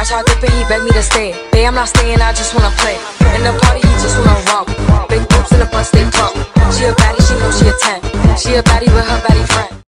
I tried to pay, he begged me to stay. Babe, I'm not staying, I just wanna play. In the party, he just wanna rock. Big boobs in the bus, they talk. She a baddie, she knows she a 10. She a baddie with her baddie.